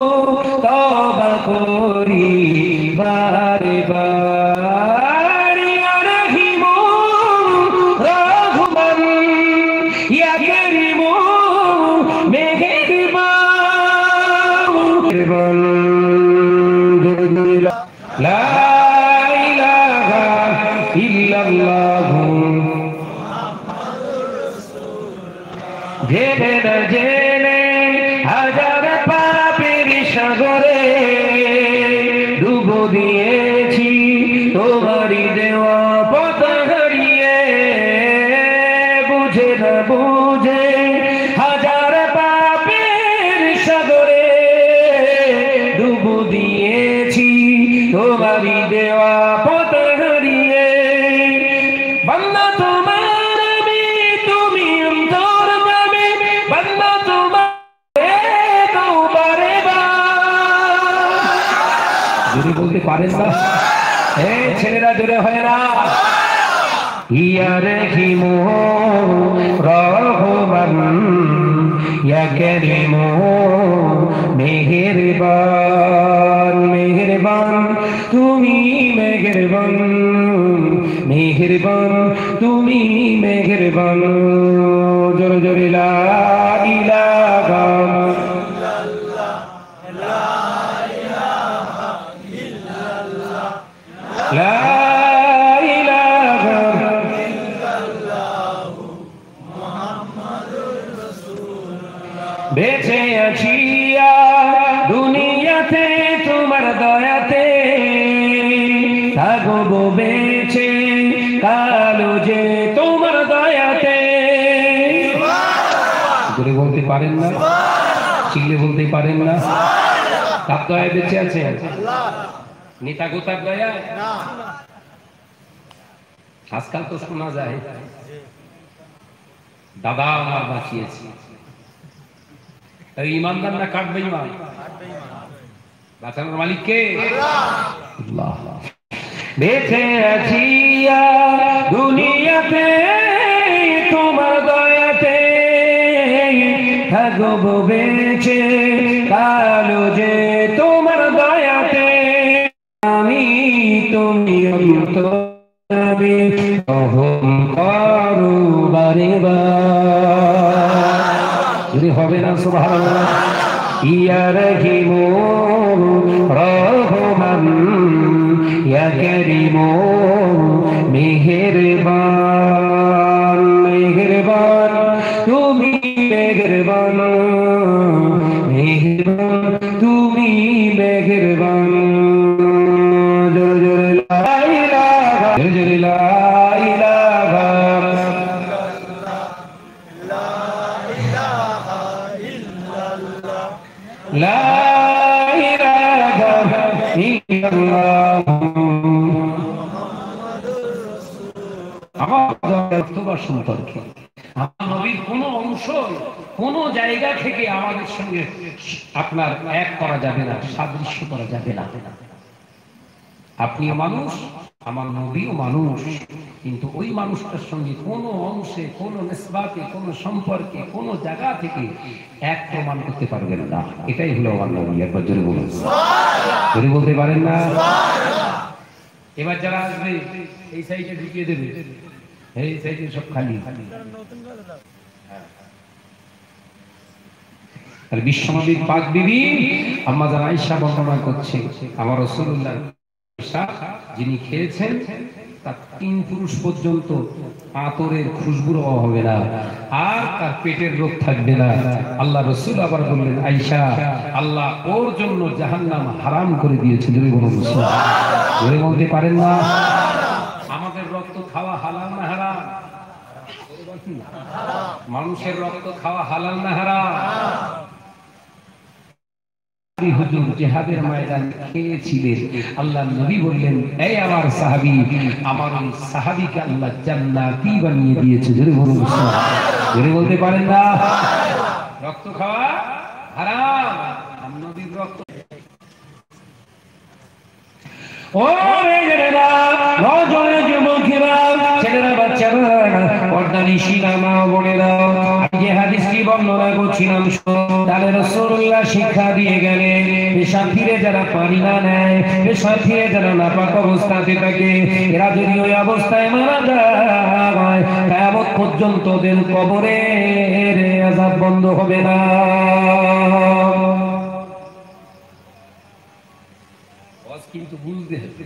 তবা করি বারে বারে। মেহেরবান তুমি মেহেরবান। জোরে জোরে লা চিল্লে বলতে পারেন না। কার দয়ায় বেঁচে আছে নেতা গোতার দয়া? আজকাল তো শোনা যায়, দাদা আমার বাঁচিয়েছে। ইমানদার না কাটবে ইমান বাঁচানোর মালিক কে? বেঁচে আছি দুনিয়াতে, তোমার দয়াতে। থাকব বেঁচে যদি হবে না সুবহানাল্লাহ। ইয়া রহিম রহমান ইয়া করিম আপনার এক করা যাবে না, সাদৃশ্য করা যাবে না। আপনিও মানুষ, আমার নবীও মানুষ, কিন্তু ওই মানুষটার সঙ্গে কোন অংশে, কোন নেসবাতে, কোন সম্পর্কে, কোন জায়গা থেকে এক প্রমাণ করতে পারবেন না। এটাই হলো আমার নবী, একবার জোরে বলুন। জোরে বলতে পারেন না? এবার যারা আসবে, এই সাইডে ঢুকিয়ে দেবে। এই সাইডে সব খালি। আর বিশ্বনবীর পাক বিবি আম্মা জান আয়েশা বর্ণনা করছে, আমার রাসূলুল্লাহ যিনি খেয়েছেন, তার তিন পুরুষ পর্যন্ত আতরের খুশবুর অভাব হবে না, আর তার পেটের রোগ থাকবে না। আল্লাহ রসুল আবার বললেন আইসা আল্লাহ ওর জন্য জাহান্নাম হারাম করে দিয়েছে যদি বলুন ধরে বলতে পারেন না? আমাদের রক্ত খাওয়া হালাল না হারাম? মানুষের রক্ত খাওয়া হালাল না হারাম? হুজুর জেহাদের ময়দান খেয়েছিলেন। আল্লাহ নবী বললেন, এই আমার সাহাবী, আমার ওই সাহাবীকে আল্লাহ জান্নাতি বানিয়ে দিয়েছে। জোরে বলুন জোরে বলতে পারেন না? রক্ত খাওয়া হারাম। নবীর রক্ত। ও মেয়েরা নজরে যুবকেরা ছেলেরা, বাচ্চারা, পর্দা নিশিনা মা বোনেরা। যে হাদিসটি বর্ণনা করছিলাম? তাহলে রসুল্লাহ শিক্ষা দিয়ে গেলেন। পেশা ফিরে যারা পানি না নেয় পেশা ফিরে যারা নাপাক অবস্থাতে থাকে। এরা যদি ওই অবস্থায় মারা যায় কেমন পর্যন্ত ওদের কবরের আজাব বন্ধ হবে না। কিন্তু বুঝতে হবে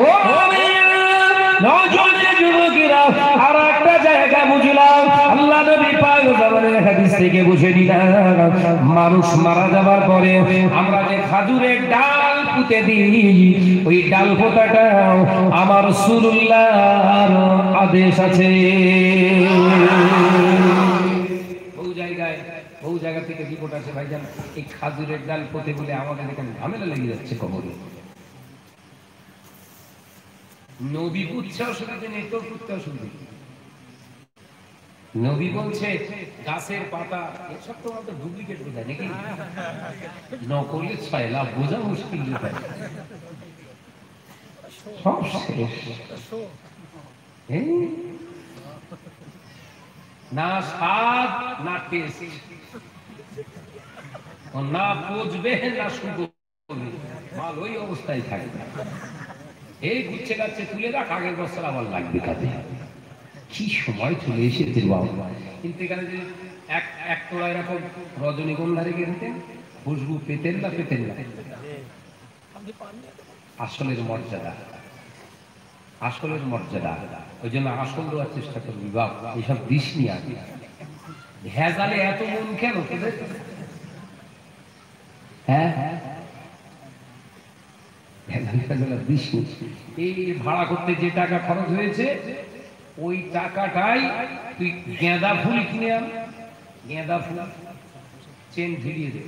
ও একটা বুঝলাম মানুষ মারা যাবার পরে আমরা যে খাজুরের ডাল পুঁতে দিই, ওই ডাল পোতাটাও আমার সুরুল্লাহর আদেশ আছে। জায়গা থেকে রিপোর্ট আছে ভাইজান, এই খাজুরের ডাল পোতে বলে আমাদের এখানে ঝামেলা লেগে যাচ্ছে কবরে। নবী পুচ্ছে অসুবিধা নেই তোর পুত্রে অসুবিধা নবী বলছে, গাছের পাতা, এসব তো আমাদের ডুপ্লিকেট বোঝায় নাকি? নকলে ছয় লাভ বোঝা মুশকিল সব না স্বাদ, না টেস্ট না বুঝবে, না শুধু মাল ওই অবস্থায় থাকবে এই গুচ্ছে গাচ্ছে তুলে রাখ, আগের বছর আবার লাগবে কাজে। কি সময় চলে এসেছে বাবা। কিন্তু এখানে যে এক এক তোলা এরকম রজনীগন্ধা রেখে দিতেন খুশবু পেতেন না পেতেন না। আসলের মর্যাদা। আসলের মর্যাদা। ওই জন্য আসল দেওয়ার চেষ্টা করবি, বাপ এইসব দিস নি আগে ভেজালে এত মন কেন তোদের? হ্যাঁ? এই ভাড়া করতে যে টাকা খরচ হয়েছে, ওই টাকাটাই তুই গেঁদা ফুল কিনে আন। গেঁদা ফুল, চেন ঝিলিয়ে দে।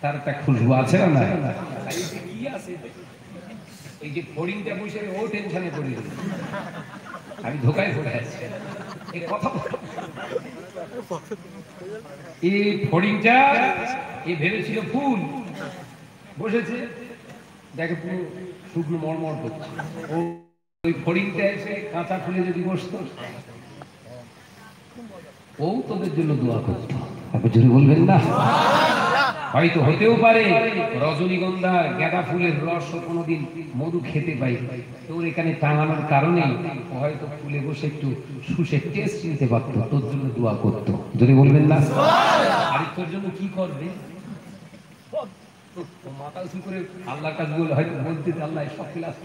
তার একটা খুশবু আছে না না এই যে ফড়িংটা বসে, ও টেনশনে পড়ে আমি ধোকায় পড়ে আছি। এই কথা এই ফড়িংটা, এ ভেবেছিল ফুল। বসেছে। দেখে পুরো শুকনো মরমর করছে। ও ওই ফড়িংটা এসে কাঁচা ফুলে যদি বসতো। ও তোদের জন্য দোয়া করতো। আপনি বলবেন না। হয়তো হতেও পারে, রজনীগন্ধা গাঁদা ফুলের রস কোনোদিন মধু খেতে পাই তোর এখানে টাঙানোর কারণে হয়তো ফুলে বসে একটু শুষে টেস্ট নিতে পারতো। তোর জন্য দোয়া করতো। যদি বলবেন না। আর তোর জন্য কি করবে? মাথা উঁচু করে আল্লাহর কাছে বলে হয়তো বলতে আল্লাহ সব ক্লাস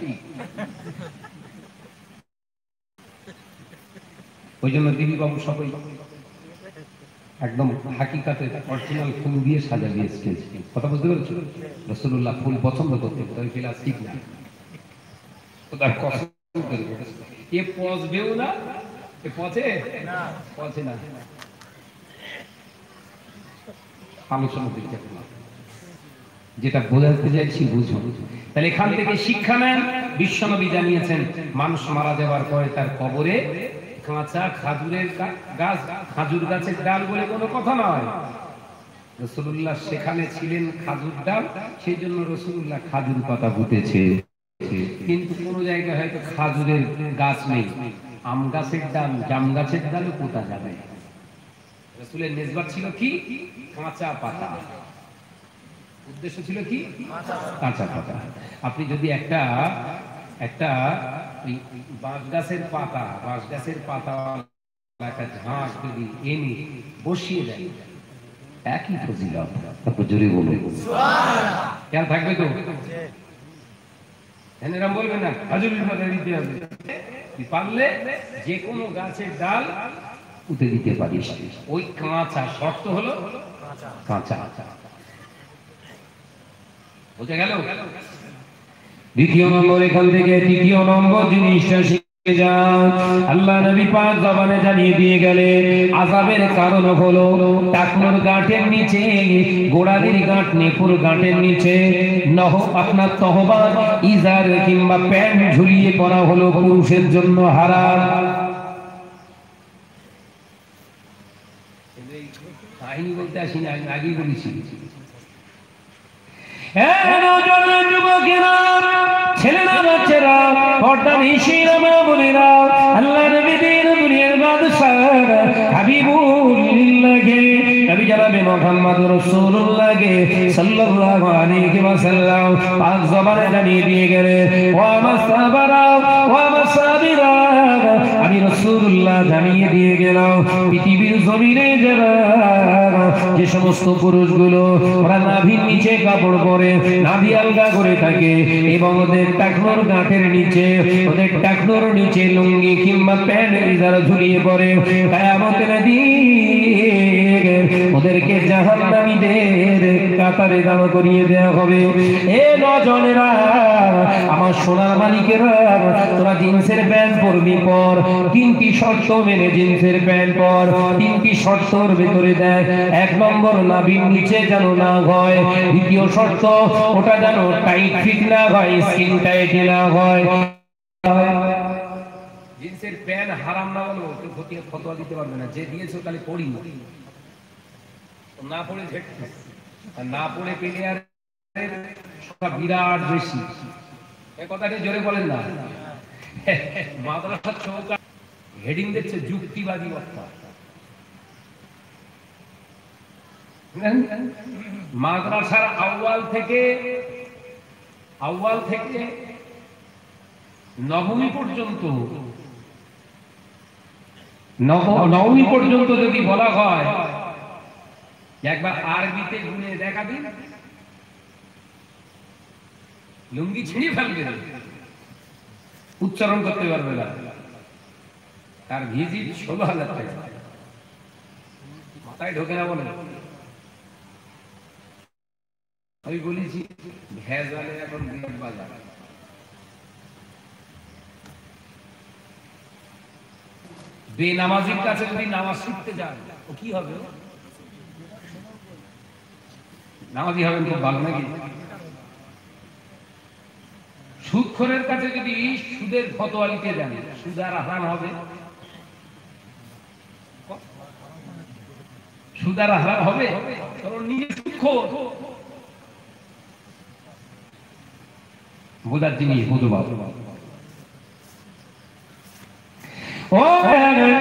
ওই জন্য দিদি সবাই একদম হাকিকাতে অরিজিনাল ফুল দিয়ে সাজাবে স্টেজ কথা বুঝতে পেরেছ? রসুল্লাহ ফুল পছন্দ করতে তবে ক্লাস ঠিক না। তার কসম করে এ পচবেও না? এ পচে? পচে না। আলোচনা যেটা বোঝাতে চাইছি বুঝুন। তাহলে এখান থেকে শিক্ষা নেন, বিশ্বনবী জানিয়েছেন, মানুষ মারা যাওয়ার পরে তার কবরে কাঁচা খাজুরের গাছ, খাজুর গাছের ডাল বলে কোনো কথা নয়। রসুল্লাহ সেখানে ছিলেন খাজুর ডাল সেই জন্য রসুল্লাহ খাজুর পাতা ফুটেছে। কিন্তু কোনো জায়গায় হয়তো খাজুরের গাছ নেই। আম গাছের ডাল, জাম গাছের ডালও পোতা যাবে। রসুলের মেজবার ছিল কি? কাঁচা পাতা। উদ্দেশ্য ছিল কি? কাঁচা পাতা। আপনি যদি একটা একটা বাঁশ গাছের পাতা বাঁশ গাছের পাতা একটা ঝাঁক যদি এনে বসিয়ে দেয় একই ফজিলত। তারপর জোরে বলবে খেয়াল থাকবে তো? এরাম বলবেন না? হাজুরির দিতে হবে। পারলে যে কোনো গাছের ডাল পুঁতে দিতে পারিস। ওই কাঁচা শর্ত হলো কাঁচা কাঁচা। বোঝা গেল? দ্বিতীয় নম্বর এখান থেকে তৃতীয় নম্বর জিনিসটা শিখে যান আল্লাহ নবী পাক জবানে জানিয়ে দিয়ে গেলে আজাবের কারণ হলো টাকনোর গাঁটের নিচে, গোড়ালির গাঁট, নেপুর গাঁটের নিচে। নহ, আপনার তহবা, ইজার কিংবা প্যান্ট ঝুলিয়ে পড়া হলো পুরুষের জন্য হারাম। কাহিনী বলতে আসি না আগেই বলেছি। ছেলেরা বাচ্চারা পর্দা নিশিরা মা বোনেরা আল্লাহ নবীদের দুনিয়ার বাদশাহ, হাবিবুল্লাহকে। নবী জনাবে মুহাম্মদ রাসূলুল্লাহকে সাল্লাল্লাহু জানিয়ে দিয়ে মাসাবিরা আমি রাসূলুল্লাহ জানিয়ে দিয়ে গেলাম, পৃথিবীর জমিনে যারা যে সমস্ত পুরুষগুলো ওরা নাভির নিচে কাপড় পরে নাভি আলগা করে থাকে এবং ওদের টাকনোর গাঁটের নিচে, ওদের টাকনোর নিচে লুঙ্গি কিংবা প্যান্ট যারা ঝুলিয়ে পড়ে কায়ামতের দিন ওদেরকে জাহান্নামীদের কাতারে দাঁড় করিয়ে দেওয়া হবে। এ নজনেরা, আমার সোনার মালিকেরা, তোরা জিন্সের প্যান্ট পরবি পর, তিনটি শর্ত মেনে জিন্সের প্যান্ট পর, তিনটি শর্তর ভেতরে দেয় এক নম্বর নাভির নিচে যেন না হয়। দ্বিতীয় শর্ত, ওটা যেন টাইট ফিট না হয় স্কিন টাইট না হয়। জিন্সের প্যান্ট হারাম না বলো কেউ খতিয়ে ফতোয়া দিতে পারবে না। যে দিয়েছ তাহলে পড়ি না। পড়ে আর না পড়ে পেলে আর সংখ্যা বিরাট বেশি। এ কথাটি জোরে বলেন না। মাদ্রাসার চৌকা হেডিং দেখছে যুক্তিবাদী বক্তা। মাদ্রাসার আউয়াল থেকে আউয়াল থেকে নবমী পর্যন্ত নবমী পর্যন্ত যদি বলা হয়, একবার আরবিতে গুনে দেখা দিন। লুঙ্গি ছিঁড়ে ফেলবে। উচ্চারণ করতে পারবে না। তার ভিজিট ষোলো হাজার মাথায় ঢোকে না বলে। আমি বলেছি, ভেজালে এখন বিরাট বাজার। বেনামাজির কাছে যদি নামাজ শিখতে যান ও কি হবে? নামাজি হবেন খুব ভালো নাকি? সুদখোরের কাছে যদি সুদের ফতোয়া নিতে যান, সুদ আর হারাম হবে। সুদ আর হবে? নিজে সুদখোর বোঝার জিনিস বুঝো বাবু হয়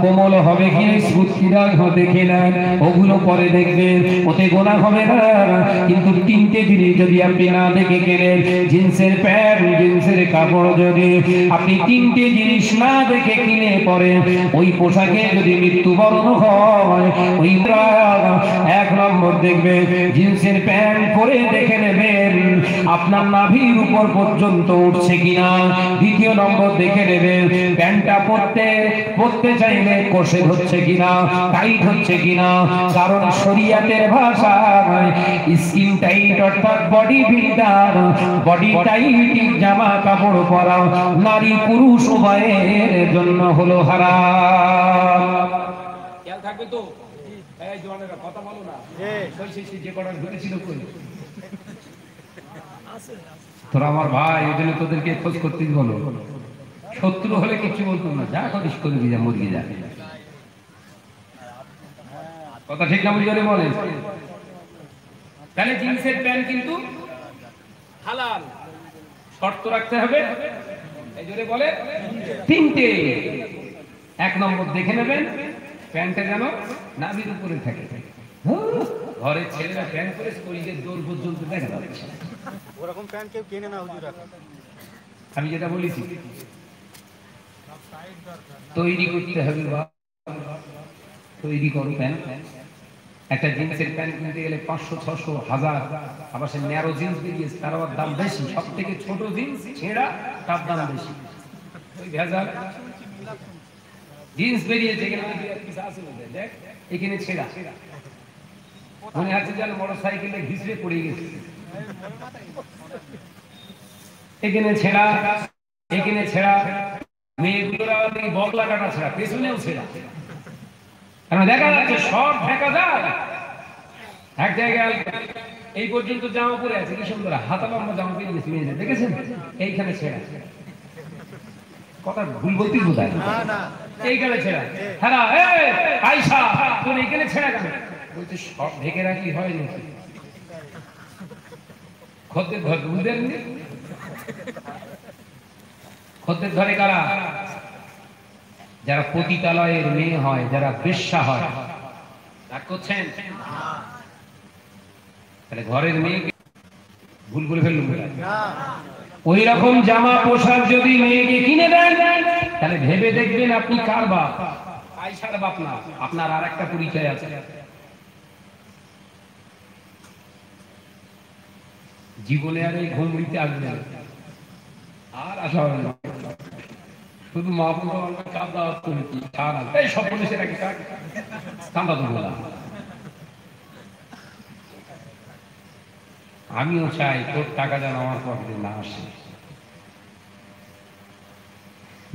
কোমল হবে কিনা? স্মুথ কিনা? ওগুলো পরে দেখবেন। ওতে গোনা হবে না। কিন্তু তিনটে জিনিস যদি আপনি না দেখে কেনেন, জিন্সের প্যান্ট, জিন্সের কাপড় যদি আপনি তিনটে জিনিস না দেখে কিনে পরে ওই পোশাকে যদি মৃত্যুবরণ হয়, ওই এক নম্বর দেখবে, জিন্সের প্যান্ট পরে দেখে নেবেন আপনার নাভির উপর পর্যন্ত উঠছে কিনা। দ্বিতীয় নম্বর দেখে নেবেন প্যান্টটা পরতে পরতে চাইলে কষে হচ্ছে কিনা, টাইট হচ্ছে কিনা। কারণ শরিয়াতের ভাষা স্কিন টাইট অর্থাৎ বডি বিল্ডার বডি টাইট জামা কাপড় পরা নারী পুরুষ উভয়ের জন্য হলো হারাম। খেয়াল থাকবে তো? এই জওয়ানেরা কথা বলো না। সেই সেই সেই যে কটা ঢুকেছিল কই? তোরা আমার ভাই ওই জন্য তোদেরকে খোঁজ করতে বলো শত্রু হলে কিছু বলতো না। যা করিস করে দিয়ে মুরগি যা। কথা ঠিক না বুঝলে বলে? তাহলে জিন্সের প্যান্ট কিন্তু হালাল। শর্ত রাখতে হবে। এই জোরে বলে? তিনটে। এক নম্বর দেখে নেবেন প্যান্টটা যেন নাভির উপরে থাকে। ঘরের ছেলেরা প্যান্ট করে শরীরের দৌড় পর্যন্ত দেখা যাচ্ছে। ওরকম প্যান্ট কেউ কেনে না হুজুর। আমি যেটা বলেছি তৈরি করতে হবে বা তৈরি করো প্যান্ট। একটা জিন্সের প্যান্ট কিনতে গেলে পাঁচশো ছশো হাজার। আবার সে ন্যারো জিন্স বেরিয়েছে তার আবার দাম বেশি। সব থেকে ছোট জিন্স ছেঁড়া তার দাম বেশি। ওই ভেজাল। জিন্স বেরিয়েছে এখানে বোধহয়, দেখ এখানে ছেঁড়া। মনে আছে যেন মোটর সাইকেলে ঘিসড়ে পড়ে গেছে। এখানে ছেঁড়া এখানে ছেঁড়া। মেয়েগুলোর বগলা কাটা ছেঁড়া পেছনেও ছেঁড়া। দেখা যাচ্ছে সব যায় এক জায়গায় এই পর্যন্ত জামা পরে আছে কি সুন্দর হাতা জামা পরে গেছে মেয়েদের দেখেছেন? এইখানে ছেঁড়া। কথা ভুল বলতেই বোঝায় না। খদ্দের ঘর কারা? যারা পতিতালয়ের মেয়ে হয়, যারা বেশ্যা হয়। করছেন? তাহলে ঘরের মেয়ে ভুল করে ফেললুম ওই রকম জামা পোশাক যদি মেয়েকে কিনে দেন, তাহলে ভেবে দেখবেন আপনি কার বাপ? আয়সার বাপ না, আপনার আর একটা পরিচয় আছে। জীবনে আর এই ঘুমড়িতে আসবে আর আসা হবে না। শুধু মা বাবা কাদা করেছি। আসবে। এই সব পুলিশের আগে কান্দা তো বলা আমিও চাই তোর টাকা যেন আমার পকেটে না আসে।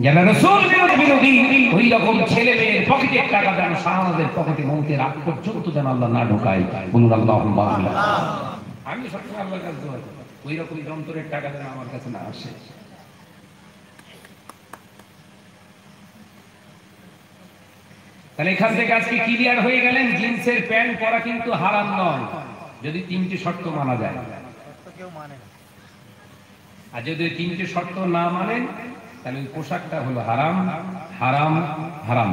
যারা রসুল বিরোধী ওই রকম ছেলে মেয়ের পকেটের টাকা যেন পকেটে মৌতের আগ পর্যন্ত যেন আল্লাহ না বলুন আল্লাহ আমি সবসময়। ওই রকম যন্ত্রের টাকা যেন আমার কাছে না আসে। তাহলে এখান থেকে আজকে ক্লিয়ার হয়ে গেলেন, জিন্সের প্যান্ট পরা কিন্তু হারাম নয়। যদি তিনটি শর্ত মানা যায়। মানে আর যদি তিনটে শর্ত না মানেন তাহলে ওই পোশাকটা হলো হারাম হারাম হারাম।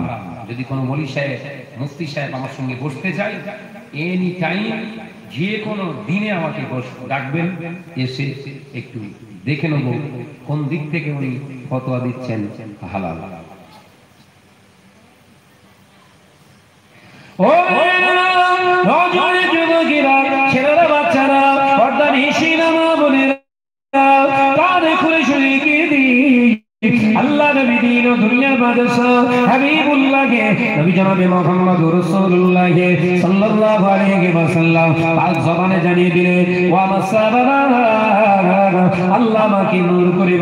যদি কোনো মলি সাহেব মুফতি সাহেব আমার সঙ্গে বসতে চাই এনি টাইম যে কোনো দিনে আমাকে ডাকবেন এসে একটু দেখে নেব কোন দিক থেকে উনি ফতোয়া দিচ্ছেন হালাল। ও! ছেলেরা, বাচ্চারা বোনেরা খুলে শুনে কি আল্লাহ নবী দিন ও দুনিয়ার বাদশা হাবিবুল্লাহকে নবী জনাবে মুহাম্মদ রাসূলুল্লাহ সাল্লাল্লাহু আলাইহি জবানে জানিয়ে দিলেন, ওয়া মাসাবাবা, আল্লাহ নূর করে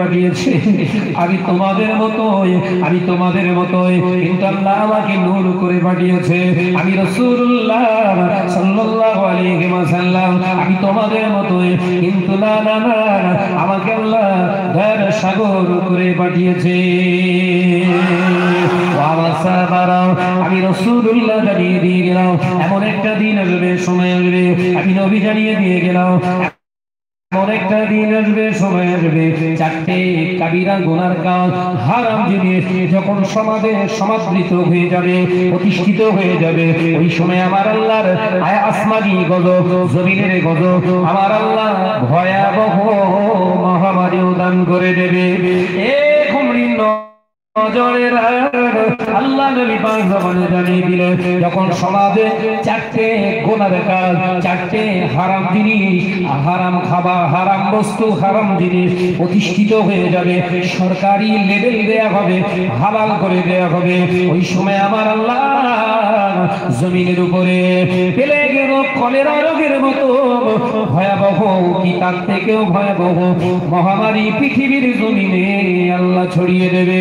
আমি তোমাদের মতোই, আমি তোমাদের মতোই, কিন্তু আল্লাহ আমাকে নূর করে পাঠিয়েছে। আমি রাসূলুল্লাহ আমি তোমাদের মতোই। কিন্তু না না না, আমাকে আল্লাহ ধর সাগর করে পাঠিয়েছে। আমি রসুল্লাহ জানিয়ে দিয়ে গেলাম, এমন একটা দিন আসবে, সময় আসবে, আমি নবী জানিয়ে দিয়ে গেলাম। এমন একটা দিন আসবে, সময় আসবে। চারটে কাবিরা গোনার কাজ হারাম জিনিস, যখন সমাজে সমাদৃত হয়ে যাবে, প্রতিষ্ঠিত হয়ে যাবে, ওই সময় আমার আল্লাহর আয় আসমানি গজব, জমিনের গজব, আমার আল্লাহ ভয়াবহ মহামারীও দান করে দেবে। এ কুমড়ির নজরের সমাজে চারটে চারটে হারাম জিনিস, হারাম খাবার, হারাম বস্তু, হারাম জিনিস প্রতিষ্ঠিত হয়ে যাবে, সরকারি লেভেল দেয়া হবে, হালাল করে দেয়া হবে, ওই সময় আমার আল্লাহ জমিনের উপরে প্লেগ রোগ কলেরা রোগের মতো। ভয়াবহ কি তার থেকেও ভয়াবহ? মহামারী পৃথিবীর জমিনে আল্লাহ ছড়িয়ে দেবে।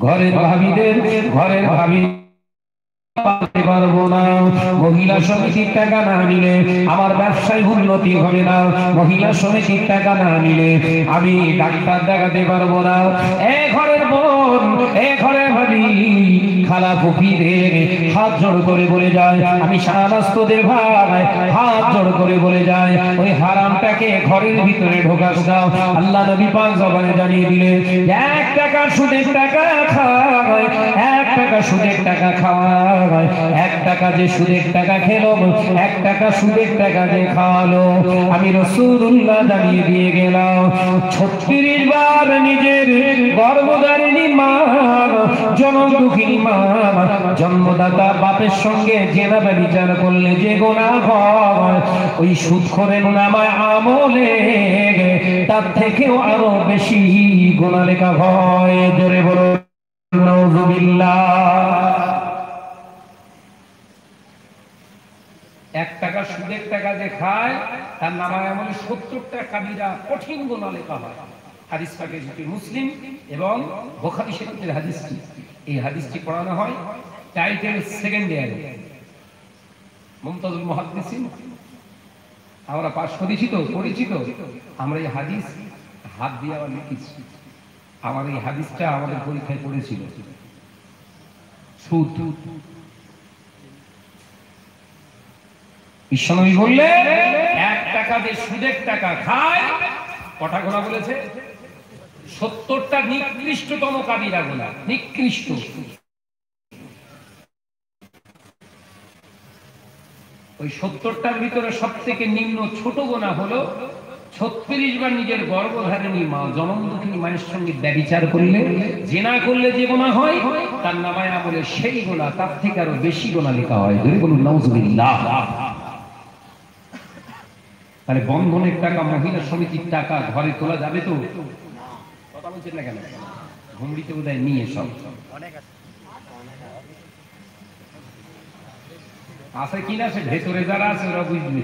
ঘরের ভাবিদের, ঘরের ভাবি আমার উন্নতি হবে না। মহিলা সমিতির টাকা না নিলে আমি ডাক্তার দেখাতে পারব না। এ ঘরের বোন, এ ঘরের ভাবি খালা ফুফিদের হাত জোড় করে বলে যায়, আমি সারাস্তদের ভাই, হাত জোড় করে বলে যায়, ওই হারামটাকে ঘরের ভিতরে ঢোকাস দাও। আল্লাহ নবী পাক জবানে জানিয়ে দিলে এক টাকা সুদের টাকা খাওয়ায় এক টাকা সুদের টাকা খাওয়ায় এক টাকা যে সুদের টাকা খেলো, এক টাকা সুদের টাকা যে খাওয়ালো। আমি রসুল্লাহ দাঁড়িয়ে দিয়ে গেলাম, ছত্রিশ বার নিজের গর্ভধারিণী মা জনম মা, জন্মদাতা বাপের সঙ্গে জেনাবে বিচার করলে যে গোনা হয় ওই সুদ করে নামায় আমলে তার থেকেও আরও বেশি গোনা লেখা হয় জোরে বলো। এক টাকা, সুদের টাকা যে খায়, তার নামায় আমলে সত্তরটা কাবিরা কঠিন গোনা লেখা হয়। হাদিস পাকে মুসলিম এবং বোখারি শরীফের হাদিসটি এই হাদিসটি পড়ানো হয় টাইটেল সেকেন্ড ইয়ারে। মুমতাজুল মুহাদ্দিসিন, আমরা পাশ করেছি তো পড়েছি তো আমরা এই হাদিস হাত দিয়ে আবার লিখেছি। আমার এই হাদিসটা আমাদের পরীক্ষায় পড়েছিল। সুদ। বিশ্বনবী বললে এক টাকা দিয়ে সুদের টাকা খায়, কটা গোনা বলেছে? সত্তরটা নিকৃষ্টতম কাবিরা গোনা নিকৃষ্ট। ওই সত্তরটার ভিতরে সব থেকে নিম্ন ছোট গোনা হলো ছত্রিশ বার নিজের গর্ভধারিণী মা জনম দুঃখিনী মায়ের সঙ্গে ব্যবিচার করলে, জেনা করলে যে গোনা হয়, তার নামায় আমলে সেই গোনা, তার থেকে আরও বেশি গোনা লেখা হয়। ধরে বলুন তাহলে বন্ধনের টাকা, মহিলা সমিতির টাকা ঘরে তোলা যাবে তো? বলছেন না কেন? ঘুমড়িতে বোধহয় নিয়ে সব। অনেক আছে। আছে কিনা সে? ভেতরে যারা আছে ওরা বুঝবে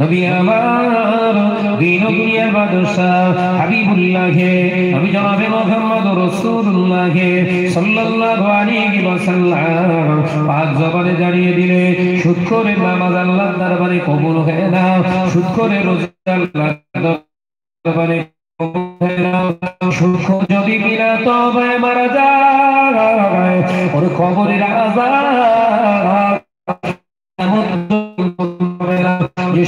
নবী আমার দিন দুনিয়ার বাদশাহ হাবিবুল্লাহ, নবী জনাবে মুহাম্মদ রাসূলুল্লাহ সাল্লাল্লাহু পাক জবানে জানিয়ে দিলে, সুদ করে নামাজ আল্লাহর দরবারে কবুল হয় না সুদ করে রোজা সুখ যদি বিনা তবে মারা যায়, ওর খবরের আজাব যে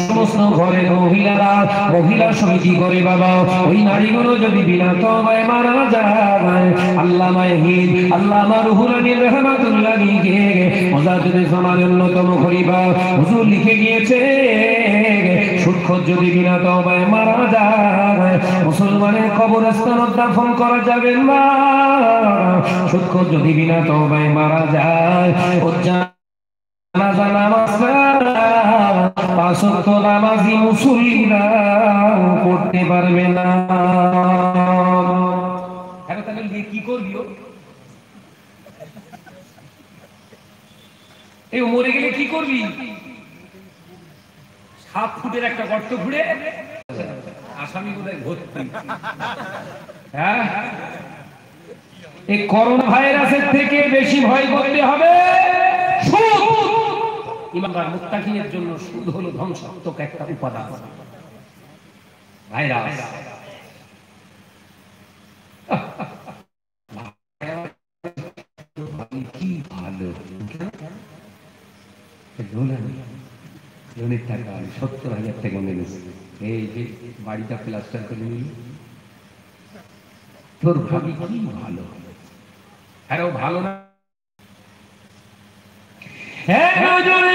সমস্ত ঘরে মহিলারা, মহিলা সমিতি করে বাবা, ওই নারীগুলো যদি বিনা তবায় মারা যায় আল্লাহ মাহিদ আল্লাহ রুহুলানি রহমাতুল্লাহ লিখে মজাদুল সমাজ অন্যতম খলিফা হুজুর লিখে গিয়েছে যদি বিনা তবায় মারা যায়, মুসলমানের কবরস্থান দাফন করা যাবে না। যদি বিনা তবায় মারা যায় জানাজা নামাজ পাঁচ নামাজি মুসল্লিরা পড়তে পারবে না। হ্যাঁ কি করবি এই মরে গেলে কি করবি? সাত ফুটের একটা গর্ত ঘুরে আসামি বোধহয় ভর্তি। হ্যাঁ? এই করোনা ভাইরাসের থেকে বেশি ভয় করতে হবে। সুদ! ইমানদার মুত্তাকিনের জন্য সুদ হলো ধ্বংসাত্মক একটা উপাদান। ভাইরাস। বাড়িটা প্লাস্টার করে নিল। তোর ভাবি কি ভালো? ও ভালো না হ্যাঁ নজরে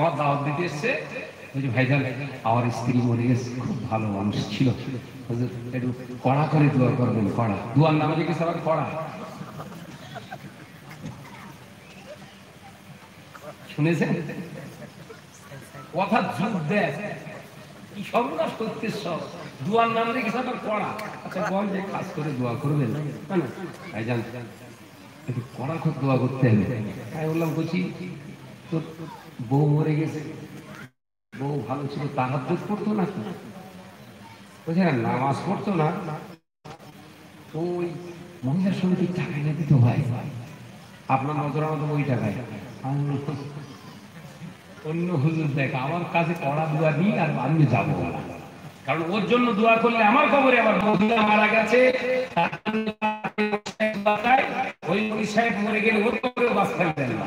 আমার দাওয়াত দিতে এসছে। ভাইজান, আমার স্ত্রী মরে গেছে, খুব ভালো মানুষ ছিল। একটু কড়া করে দোয়া করবেন, কড়া। নামে কড়া। শুনেছেন? কথা যুগ দেয়। কি সর্বনাশ করতে সব। দোয়ার নাম রেখেছে পড়া আচ্ছা বল যে কাজ করে দোয়া করবেন। কেন ভাইজান, একটু কড়া খুব দোয়া করতে হবে। তাই বললাম, বলছি, তোর বউ মরে গেছে। বউ ভালো ছিল তাহার পড়তো না নামাজ পড়তো না। ওই দিত ভাই আপনার নজর ওই টাকায় অন্য হুজুর দেখ আমার কাছে কড়া দোয়া নিই আর আমি কারণ ওর জন্য দোয়া করলে আমার খবরে আবার মহিলা মারা গেছে। চাই, ওই সাহেব মরে গেলে ওর খবরেও বাস থাকবেন না।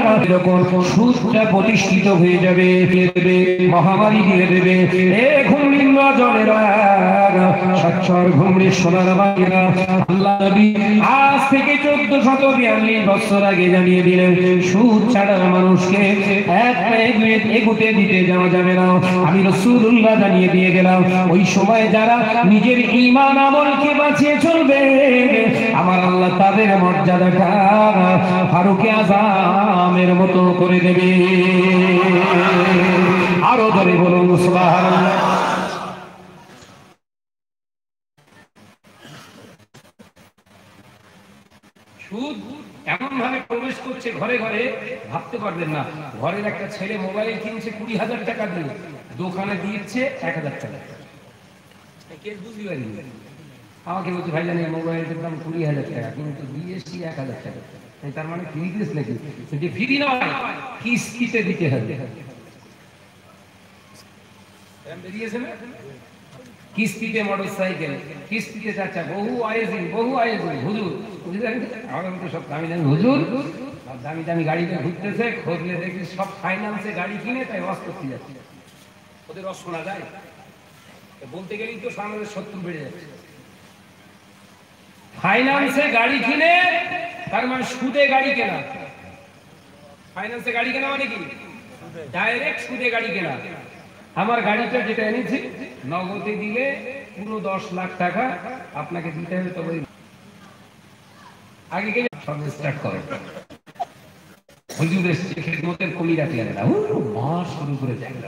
প্রতিষ্ঠিত হয়ে যাবে মহামারী দিয়ে দেবে। এ সচ্ছর ঘুমলি সোনার আজ থেকে চোদ্দ শত বিয়াল্লিশ বছর আগে জানিয়ে দিলেন, সুদ ছাড়া মানুষকে এগুতে দিতে যাওয়া যাবে না। আমি রসুল্লাহ জানিয়ে দিয়ে গেলাম, ওই সময় যারা নিজের ইমান আমলকে বাঁচিয়ে চলবে, আমার আল্লাহ তাদের মর্যাদাটা ফারুকে আজামের মতো করে দেবে। আরও ধরে বলুন ভাবতে পারবেন না। ঘরের একটা ছেলে কিনছে কুড়ি হাজার টাকা দোকানে দিচ্ছে এক হাজার টাকা। বুঝতে পারিনি। আমাকে বলছে ভাই জানি মোবাইলের দাম কুড়ি হাজার টাকা, কিন্তু দিয়েছি এক হাজার টাকা। তার মানে ফ্রি দিস নাকি? যে ফ্রি নয় কিস্তিতে দিতে হবে। কিস্তিতে মোটর সাইকেল কিস্তিতে চাচা বহু আয়োজন বহু আয়োজন হুজুর। বুঝলেন? তো সব দামি দামি হুজুর। সব দামি দামি গাড়িতে ঘুরতেছে খোঁজলে দেখি সব ফাইন্যান্সে গাড়ি কিনে তাই ওয়াশ করতে যাচ্ছে। ওদের রস শোনা যায়? বলতে গেলেই তো সামনে শত্রু বেড়ে যাচ্ছে। ফাইন্যান্সে গাড়ি কিনে তার মানে সুদে গাড়ি কেনা। ফাইন্যান্সে গাড়ি কেনা মানে কি? ডাইরেক্ট সুদে গাড়ি কেনা। আমার গাড়িটা যেটা এনেছি, নগদে দিলে পুরো দশ লাখ টাকা আপনাকে দিতে হবে তবে আগে গেলে সব স্টার্ট করে। হুজুর এসছে খেদমতের কমি রাখলেন না। মা শুরু করে দেখল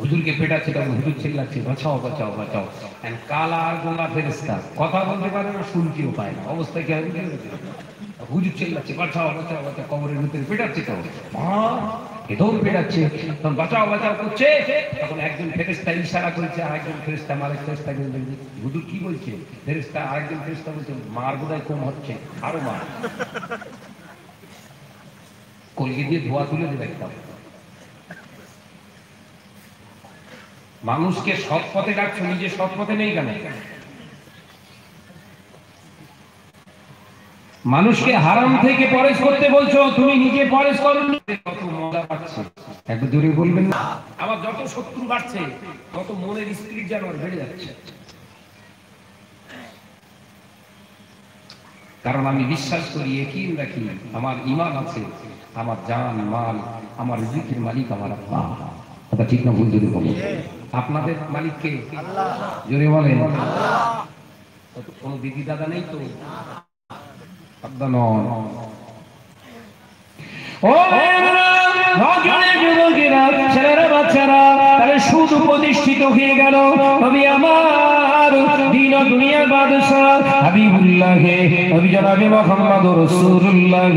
হুজুরকে পেটাচ্ছে তখন হুজুর চিল্লাচ্ছে, বাঁচাও বাঁচাও বাঁচাও। কালা আর গোলা ফেরেস্তা কথা বলতে পারে না, শুনতেও পায় না। অবস্থা কি হুজুর চিল্লাচ্ছে বাঁচাও বাঁচাও বাঁচাও, কবরের ভিতরে পেটাচ্ছে তো। মা এদম পেটাচ্ছে তখন বাঁচাও বাঁচাও করছে। তখন একজন ফেরেস্তা ইশারা করেছে আর একজন ফেরেস্তা ফেরেস্তা হুজুর কি বলছে? ফেরেস্তা আরেকজন ফেরেস্তা বলছে, মার বোধহয় কম হচ্ছে, আরও মার। কলকে দিয়ে ধোয়া তুলে দেবে একদম মানুষকে সৎ পথে ডাকছো, নিজে সৎ পথে নেই কেন? মানুষকে হারাম থেকে পরেশ করতে বলছো তুমি নিজে পরেশ করো কত মজা পাচ্ছে। একটু জোরে বলবেন না। আবার যত শত্রু বাড়ছে তত মনের স্ত্রীর যেন বেড়ে যাচ্ছে। কারণ আমি বিশ্বাস করি একই রাখি আমার ইমান আছে আমার জান মাল আমার রিজিকের মালিক আমার আল্লাহ কথা ঠিক না ভুল যদি বলুন আপনাদের মালিক কে জোরে বলেন। কোনো দিদি দাদা নেই তো আব্বা নন। ও নজনে যুবকেরা ছেলেরা, বাচ্চারা তাহলে সুদ প্রতিষ্ঠিত হয়ে গেল। আমি আমার, দিন দুনিয়ার বাদশাহ হাবিবুল্লাহে নবী জনাবে মোহাম্মদ রাসূলুল্লাহ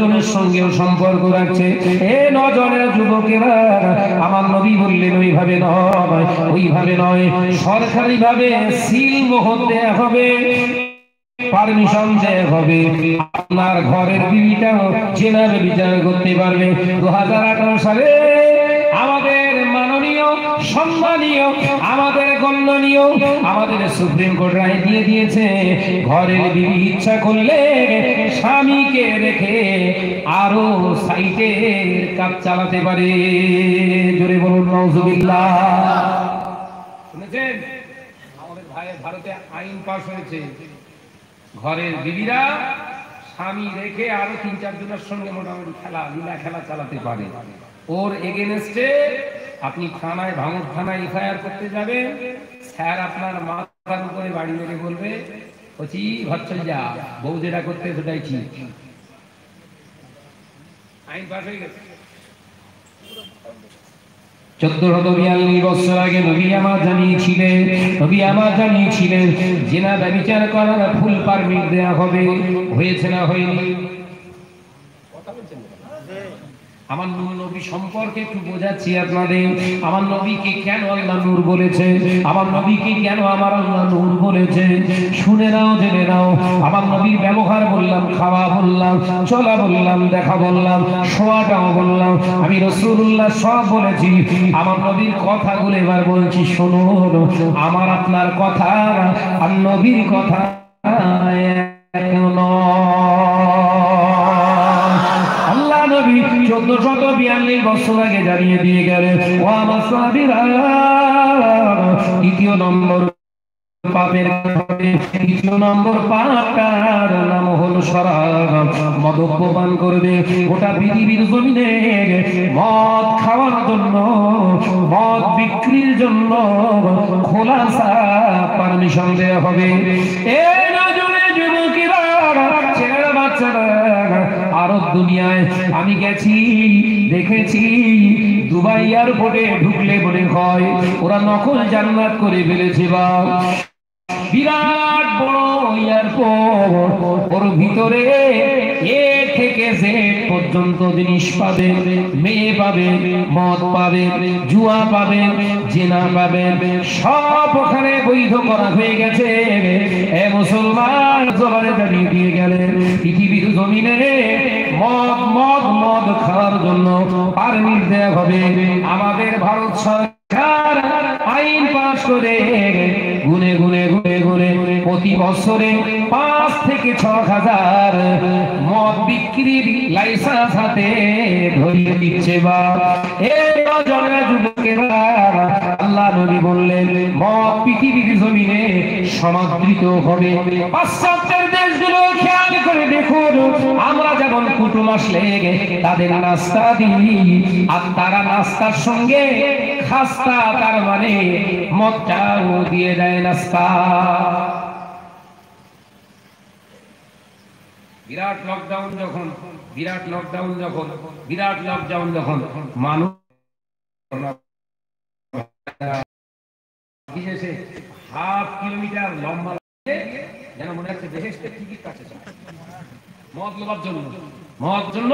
জনের সঙ্গেও সম্পর্ক রাখছে। এ নজনের যুবকেরা, আমার নবী বললেন, ওইভাবে নয় ওইভাবে নয়। সরকারি ভাবে মোহর দেয়া হবে, পারমিশন দেয়া হবে। আপনার ঘরের বিবিটাও জেনারে বিচার করতে পারবে। দু হাজার আঠারো সালে সম্মানীয়, আমাদের গণ্যনীয় আমাদের সুপ্রিম কোর্ট রায় দিয়ে দিয়েছে, ঘরের বিবি ইচ্ছা করলে স্বামীকে রেখে আরও সাইটে কাজ চালাতে পারে। জোরে বলুন নজুবিল্লাহ শুনেছেন? আমাদের ভাই ভারতে আইন পাস হয়েছে। ঘরের বিবিরা স্বামী রেখে আরও তিন চার জনের সঙ্গে মোটামুটি খেলা লীলা খেলা চালাতে পারে। ওর এগেনস্টে আপনি থানায় ভাঙর থানায় এফআইআর করতে যাবেন। স্যার আপনার মাথার উপরে বাড়ি মেরে বলবে ঘর চল যা বউ যেটা করতে সেটাই ঠিক। আইন পাস হয়ে গেছে। চোদ্দশত বিয়াল্লিশ বছর আগে নবী আমার জানিয়েছিলেন নবী আমার জানিয়েছিলেন জেনা ব্যবচার করার ফুল পারমিট দেয়া হবে হয়েছে না হয়নি? আমার নবী সম্পর্কে একটু বোঝাচ্ছি আপনাদের। আমার নবীকে কেন আল্লাহ নূর বলেছে? আমার নবীকে কেন আমার আল্লাহ নূর বলেছে? শুনে নাও, জেনে নাও। আমার নবীর ব্যবহার বললাম, খাওয়া বললাম, চলা বললাম, দেখা বললাম, শোয়াটাও বললাম। আমি রসুল্লাহ সব বলেছি। আমার নবীর কথাগুলো এবার বলছি শোনো আমার আপনার কথা আর নবীর কথা বছর আগে জানিয়ে দিয়ে গেলেন ও আমার সাহাবীরা, তৃতীয় নম্বর পাপের তৃতীয় নম্বর পাপটার নাম হলো শরাব। মদব্য পান করবে গোটা পৃথিবীর জমিনে মদ খাওয়ার জন্য মদ বিক্রির জন্য খোলাসা পারমিশন দেওয়া হবে। এই নজরে যুবকেরা ছেলেরা বাচ্চারা আরব দুনিয়ায় আমি গেছি, দেখেছি দুবাই এয়ারপোর্টে ঢুকলে মনে হয় ওরা নকল জান্নাত করে ফেলেছে বা। বিরাট বড় এয়ারপোর্ট ওর ভিতরে এ থেকে জেড পর্যন্ত জিনিস পাবে, মেয়ে পাবে, মদ পাবে, জুয়া পাবে, জেনা পাবে, সব ওখানে বৈধ করা হয়ে গেছে। এ মুসলমান জবানে দাঁড়িয়ে দিয়ে গেলেন, পৃথিবীর জমিনে মদ মদ মদ খাওয়ার জন্য পারমিট দেওয়া হবে। আমাদের ভারত সরকার আইন পাশ করে প্রতি বছরে পাঁচ থেকে ছ হাজার মদ বিক্রির লাইসেন্স হাতে ধরিয়ে দিচ্ছে বা। আমরা কুটুম আসলে তাদের আর তারা নাস্তার সঙ্গে খাস্তা, তার মানে মদটাও দিয়ে দেয় নাস্তা। বিরাট লকডাউন যখন, বিরাট লকডাউন যখন, বিরাট লকডাউন যখন, মানুষ হাফ কিলোমিটার লম্বা যেন মনে হচ্ছে বেহেস্টের টিকিট কাছে মদ লোবার জন্য, মদ জন্য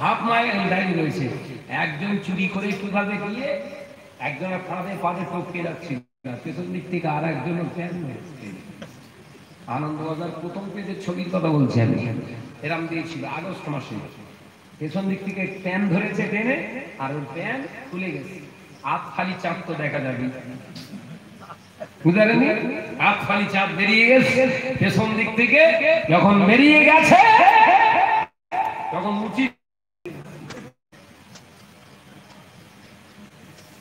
হাফ মাইল দাঁড়িয়ে রয়েছে। একজন চুরি করে কীভাবে গিয়ে একজনের ফাঁদে ফাঁদে টপকে যাচ্ছে পেছন দিক থেকে আর একজনের প্যান হয়েছে আনন্দবাজার প্রথম পেজের ছবির কথা বলছি আমি। এরাম দিয়েছিল আগস্ট মাসে। পেছন দিক থেকে প্যান ধরেছে টেনে, আর ওর প্যান খুলে গেছে। আত খালি চাপ তো দেখা যাবে। পারেননি? আত খালি চাপ বেরিয়ে গেছে। পেছন দিক থেকে যখন বেরিয়ে গেছে, তখন উচিত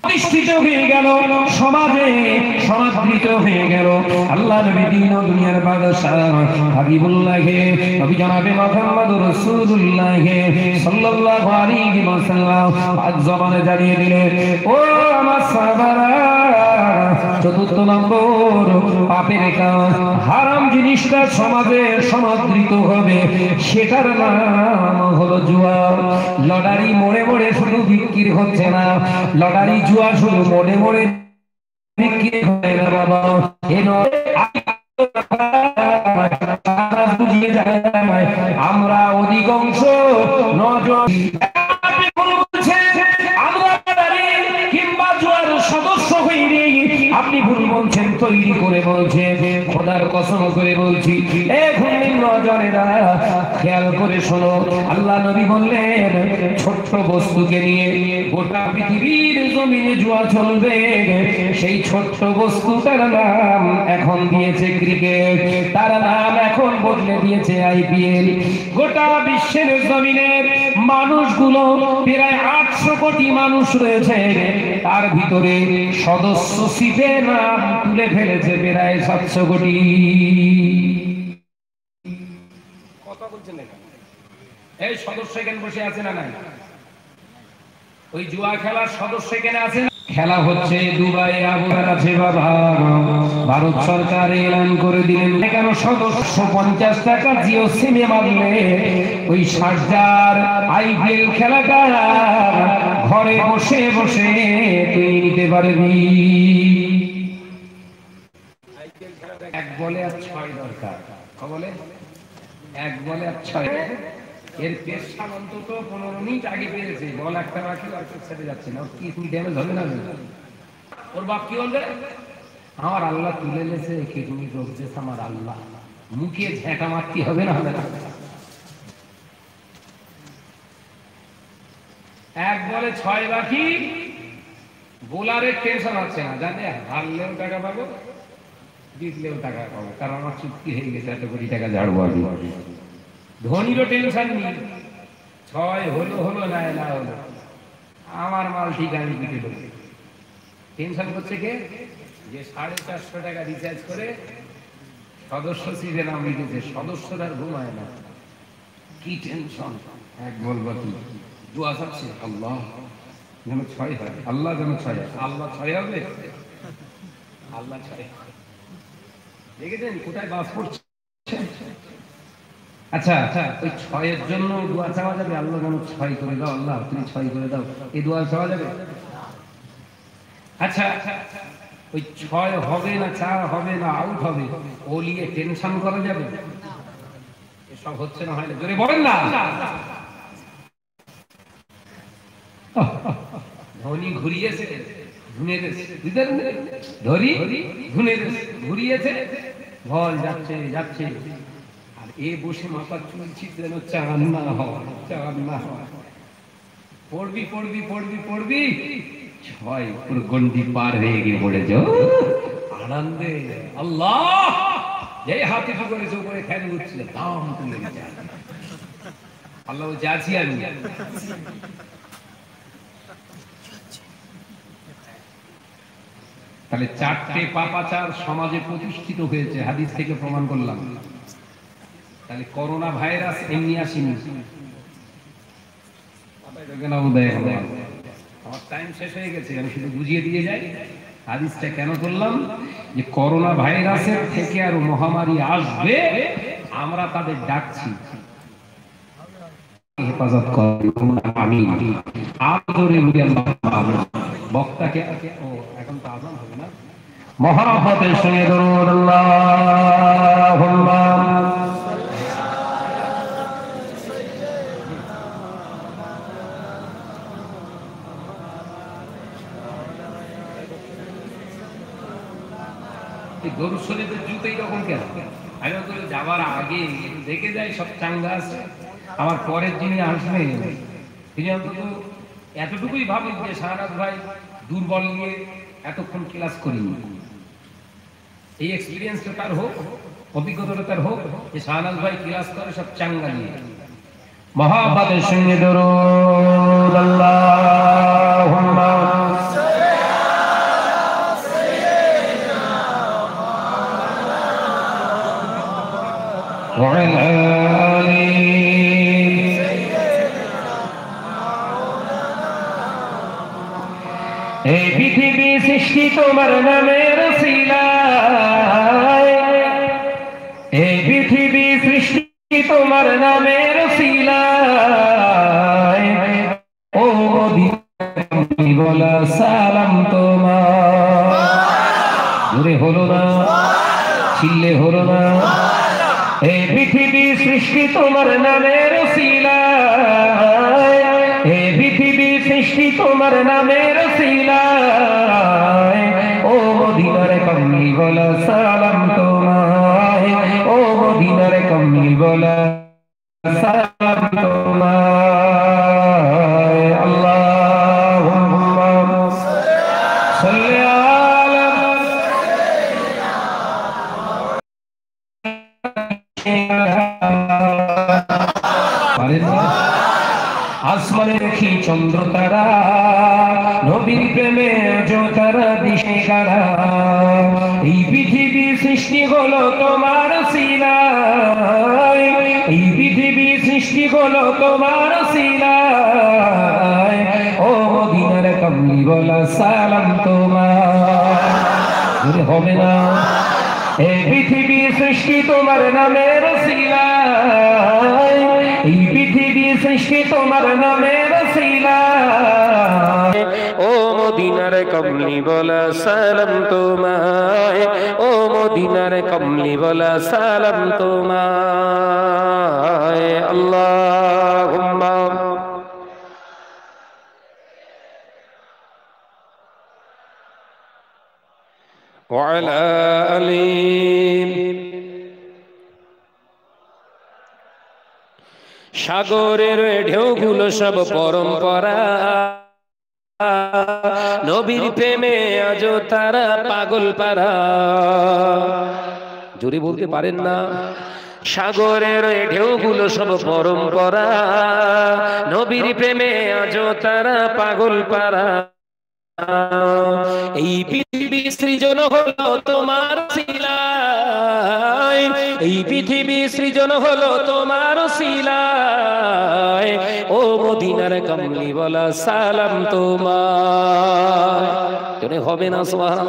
প্রতিষ্ঠিত হয়ে গেল সমাজে, সমাদৃত হয়ে গেল। আল্লাহ দুনিয়ার বাদশাহ নবী মুহাম্মদ সাল্লাল্লাহু আলাইহি ওয়াসাল্লাম জানিয়ে ও আমার সাহাবারা, চতুর্থ নম্বর পাপের কাজ, হারাম জিনিসটা সমাজে সমাদৃত হবে, সেটার নাম হলো জুয়া। লটারি মোড়ে বিক্রি হচ্ছে না। লটারি জুয়া শুধু মোড়ে মোড়ে বিক্রি হয় না বাবা। আমরা অধিকাংশ নজর আপনি ভুল বলছেন, তৈরি করে বলছেন। খোদার কসম করে বলছি এখন নজরেরা খেয়াল করে শোনো, আল্লাহ নবী বললেন, ছোট্ট বস্তুকে নিয়ে গোটা পৃথিবীর জমিনে জুয়া চলবে। সেই ছোট্ট বস্তুটার নাম এখন দিয়েছে ক্রিকেট। তার নাম এখন বদলে দিয়েছে আইপিএল। গোটা বিশ্বের জমিনের মানুষগুলো প্রায় আটশো কোটি মানুষ রয়েছে। তার ভিতরে সদস্য সিটে নাম তুলে ফেলেছে প্রায় সাতশো কোটি। কথা এই সদস্য এখানে বসে আছে না নাই? ওই জুয়া খেলার সদস্য এখানে আছে? খেলা হচ্ছে দুবাই আবুধার আছে বাবা ভারত সরকার এলান করে দিলেন কেন সদস্য পঞ্চাশ টাকা জিও সিমে মারলে ওই সার্জার আইপিএল খেলাটা ঘরে বসে বসে তুই নিতে পারবি। এক বলে আর ছয় দরকার। এক বলে আর ছয়। এর পেশাব অন্তত পনেরো মিনিট আগে পেরেছে। বল একটা রাখি আর ছেড়ে যাচ্ছে না। কি ড্যামেজ হবে না ওর? বাপ কি বলবে? আমার আল্লাহ তুলে লেছে কিডনি রোগ দিয়েছে আমার আল্লাহ। মুখে ঝেঁটা মারতে হবে না হবে না। এক বলে ছয় বাকি। বোলারের টেনশন হচ্ছে না। জানে, হারলেও টাকা পাবো, জিতলেও টাকা পাবো। কারণ আমার চুক্তি হয়ে গেছে, এত কোটি টাকা ঝাড়বো আমি। ধোনিরও টেনশন নেই। ছয় হলো হলো না না হলো। আমার মাল ঠিক আমি বিক্রি করি। টেনশন করছে কে? যে সাড়ে চারশো টাকা রিচার্জ করে সদস্য সিজে নাম লিখেছে, সদস্যরা ঘুমায় না। কি টেনশন এক বলব কি দোয়া চাচ্ছে আল্লাহ যেন ছয় হয়। আল্লাহ যেন ছয় হয়। আল্লাহ ছয় হবে? আল্লাহ ছয়। দেখেছেন কোথায় বাস পড়ছে? আচ্ছা ওই ছয়ের জন্য দোয়া চাওয়া যাবে? আল্লাহ যেন ছয় করে দাও, আল্লাহ, তুমি ছয় করে দাও। এই দোয়া চাওয়া যাবে? আচ্ছা ওই ছয় হবে না চার হবে না আউট হবে, ও নিয়ে টেনশন করা যাবে? এসব হচ্ছে না হয় জোরে বলেন না। ধনী ঘুরিয়েছে ধরি ঘুরিয়েছে। বল, যাচ্ছে যাচ্ছে। এ বসে মাথা চুলছি যেন চান না হওয়া চান না হওয়া পড়বি পড়বি পড়বি পড়বি। ছয় পুরো গন্ডি পার হয়ে গিয়ে পড়েছ আনন্দে, আল্লাহ! যে হাতে করেছে উপরে ফ্যান উঠছিল দাম তুলে আল্লাহ আছি আমি। তাহলে চারটে পাপাচার সমাজে প্রতিষ্ঠিত হয়েছে, হাদিস থেকে প্রমাণ করলাম। তাহলে করোনা ভাইরাস এমনি আসেনি। আমার টাইম শেষ হয়ে গেছে, আমি শুধু বুঝিয়ে দিয়ে যাই। হাদিসটা কেন করলাম? যে করোনা ভাইরাসের থেকে আর মহামারী আসবে, আমরা তাদের ডাকছি। হেফাজত আমি। আদরে। বক্তাকে, ও, এখন তো আজান হবে না। মহাপতের সঙ্গে দরুদ আল্লাহুম্মা। গরু শরীরের জুতো এইরকম কেন? আমি তো যাওয়ার আগে দেখে যাই সব চাঙ্গা আছে। আমার পরের যিনি আসবেন তিনি অন্তত এতটুকুই ভাবেন যে শাহনাজ ভাই দুর্বল নিয়ে এতক্ষণ ক্লাস করিনি। এই এক্সপিরিয়েন্সটা তার হোক, অভিজ্ঞতাটা তার হোক, যে শাহনাজ ভাই ক্লাস করে সব চাঙ্গা নিয়ে। মহাবাদের সঙ্গে দরুদ আল্লাহুম্মা তোমার নামের শিলায়। এই পৃথিবী সৃষ্টি তোমার নামের বলা সালাম তোমার। হলো না, চিল্লে হলো না। এই পৃথিবী সৃষ্টি তোমার নামের শিলায়। এই পৃথিবী সৃষ্টি তোমার নামের শিলায়। আসমানে দেখি চন্দ্র তারা, নবীর প্রেমে তারা দিশে কারা? এই পৃথিবী সৃষ্টি হলো তোমার শিলায় এই পৃথিবী সৃষ্টি হলো তোমার শিলায় ও মদিনার কমলি বলা সালাম তোমার। হবে না? এই পৃথিবী সৃষ্টি তোমার নামের এই পৃথিবী সৃষ্টি তোমার নামের শিলায় ও মদিনার কমলি বলা সালাম তোমায় ও মদিনার কমলি বলা সালাম তোমায় আল্লাহ وعلى آله সাগরের ঢেউগুলো সব পরম্পরা। নবীর প্রেমে আজ তারা পাগল পারা জোরে বলতে পারেন না, সাগরের ঢেউগুলো সব পরম্পরা। নবীর প্রেমে আজ তারা পাগল পারা এই পৃথিবী সৃজন হলো তোমার শিলায়। এই পৃথিবী সৃজন হলো তোমার ও মদিনার কামলি বলা সালাম তোমার হবে না সোহান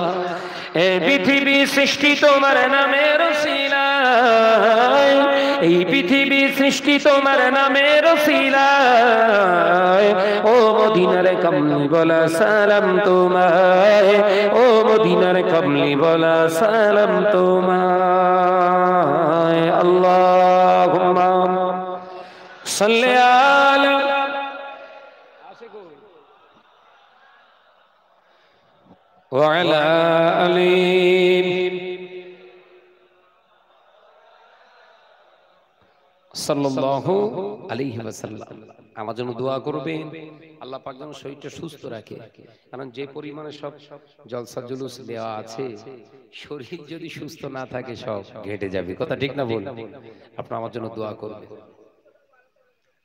এই পৃথিবী সৃষ্টি তোমার নামের শিলায়। এই পৃথিবী সৃষ্টি তোমার নামের শিলায় ও মদিনার কমলি বলা সালাম তোমায় ও মদিনার কমলি বলা সালাম তোমায় আল্লাহ সাল্লি আলা وعلى آله সাল্লাল্লাহু আলাইহি ওয়াসাল্লাম। আমার জন্য দোয়া করবেন। আল্লাহ পাক যেন শরীরটা সুস্থ রাখে। কারণ যে পরিমাণে সব জলসা জুলুস দেওয়া আছে শরীর যদি সুস্থ না থাকে সব ঘেটে যাবে। কথা ঠিক না বল আপনি আমার জন্য দোয়া করবেন।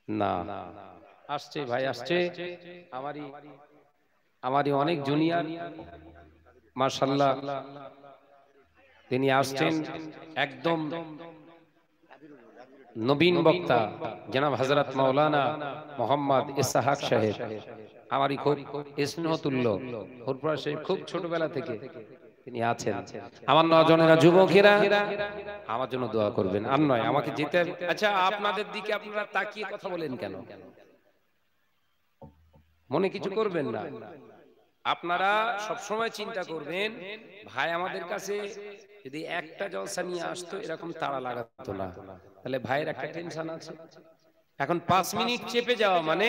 না। আসছে ভাই আসছে। আমারই আমারই অনেক জুনিয়র। মাশাআল্লাহ। তিনি আসছেন একদম নবীন বক্তা জনাব হজরত মাওলানা মোহাম্মদ ইসাহাক সাহেব আমারই খুব স্নেহতুল্য হুরপুরা সাহেব খুব ছোটবেলা থেকে তিনি আছেন। আমার নজনেরা যুবকেরা আমার জন্য দোয়া করবেন। আর নয় আমাকে যেতে হবে। আচ্ছা আপনাদের দিকে আপনারা তাকিয়ে কথা বলেন কেন? মনে কিছু করবেন না। আপনারা সবসময় চিন্তা করবেন ভাই আমাদের কাছে যদি একটা জলসা নিয়ে আসতো এরকম তাড়া লাগাতো না। তাহলে ভাইয়ের একটা টেনশন আছে। এখন পাঁচ মিনিট চেপে যাওয়া মানে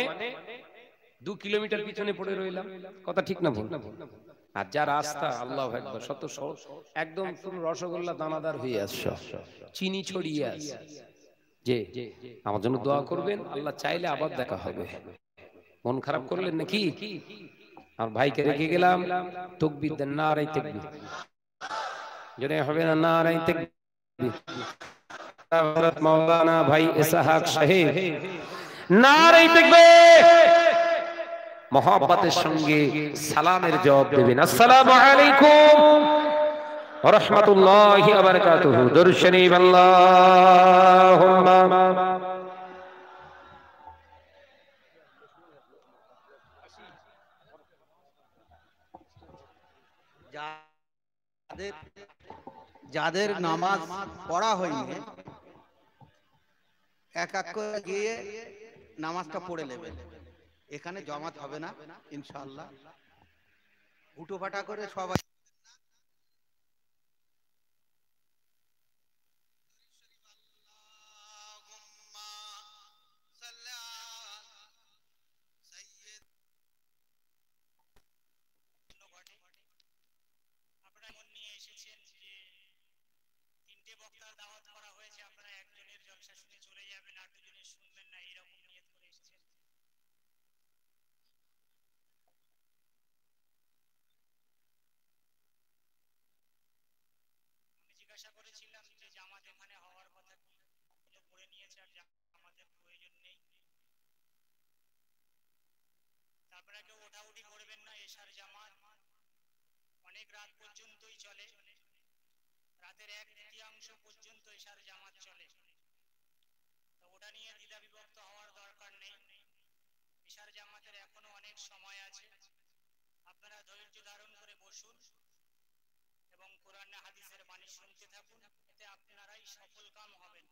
দু কিলোমিটার পিছনে পড়ে রইলাম। কথা ঠিক না ভুল? আর যা রাস্তা আল্লাহ একবার শত একদম পুরো রসগোল্লা দানাদার হয়ে আসছে। চিনি ছড়িয়ে আছে যে আমার জন্য দোয়া করবেন আল্লাহ চাইলে আবার দেখা হবে। মন খারাপ করলেন নাকি? আমার ভাইকে রেখে গেলাম তকবির দেন না আড়াই তকবির। যদি হবে না না আড়াই তকবির। হযরত মাওলানা ভাই ইসহাক সাহেব। তকবীর। মহব্বতের সঙ্গে সালামের জবাব দেবেন। আসসালামু আলাইকুম। ওয়া রাহমাতুল্লাহি ওয়া বারাকাতুহু। দরুদ শরীফ। আল্লাহুম্মা। যাদের যাদের নামাজ পড়া হয়নি এক এক করে গিয়ে নামাজটা পড়ে নেবেন। এখানে জমাত হবে না ইনশাল্লাহ হুটো ফাটা করে সবাই আপনারা মন নিয়ে এসেছেন যে তিনটে বক্তার দাওয়াত করা হয়েছে আপনারা একজনের জলসা শুনে চলে যাবেন আর দুজনের শুনবেন না এরকম নিয়ত করে এসেছেন আমি জিজ্ঞাসা করেছিলাম যে এখানে হওয়ার কথা তো পড়ে নিয়েছে আর জামাতের প্রয়োজন নেই। তারপরে কেউ ওঠাউঠি করবেন না এশার জামাত। অনেক রাত পর্যন্তই চলে। রাতের এক তৃতীয়াংশ পর্যন্ত এশার জামাত চলে। তো ওটা নিয়ে দ্বিধা বিভক্ত হওয়ার দরকার নেই। এশার জামাতের এখনও অনেক সময় আছে। আপনারা ধৈর্য ধারণ করে বসুন। কোরআন হাদিসের বাণী শুনতে থাকুন এতে আপনারাই সফল কাম হবেন।